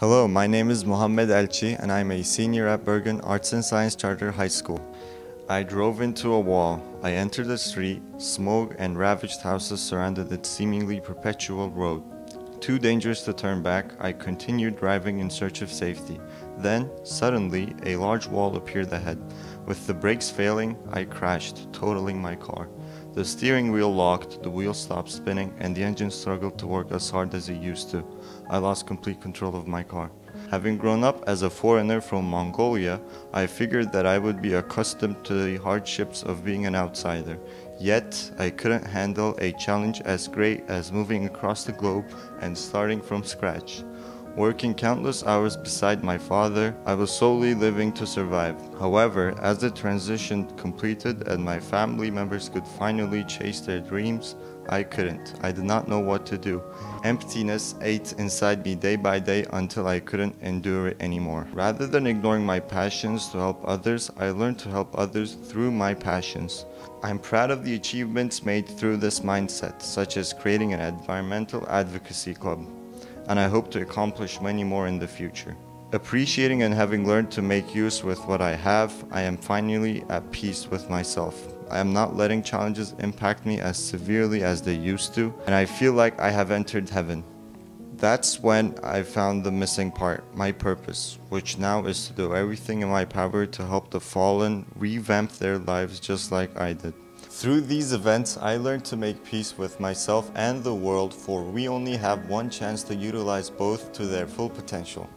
Hello, my name is Muhammed Elci and I'm a senior at Bergen Arts and Science Charter High School. I drove into a wall. I entered the street. Smoke and ravaged houses surrounded its seemingly perpetual road. Too dangerous to turn back, I continued driving in search of safety. Then, suddenly, a large wall appeared ahead. With the brakes failing, I crashed, totaling my car. The steering wheel locked, the wheel stopped spinning, and the engine struggled to work as hard as it used to. I lost complete control of my car. Having grown up as a foreigner from Mongolia, I figured that I would be accustomed to the hardships of being an outsider. Yet, I couldn't handle a challenge as great as moving across the globe and starting from scratch. Working countless hours beside my father, I was solely living to survive. However, as the transition completed and my family members could finally chase their dreams, I couldn't. I did not know what to do. Emptiness ate inside me day by day until I couldn't endure it anymore. Rather than ignoring my passions to help others, I learned to help others through my passions. I'm proud of the achievements made through this mindset, such as creating an environmental advocacy club and I hope to accomplish many more in the future. Appreciating and having learned to make use with what I have, I am finally at peace with myself. I am not letting challenges impact me as severely as they used to, and I feel like I have entered heaven. That's when I found the missing part, my purpose, which now is to do everything in my power to help the fallen revamp their lives just like I did. Through these events, I learned to make peace with myself and the world, for we only have one chance to utilize both to their full potential.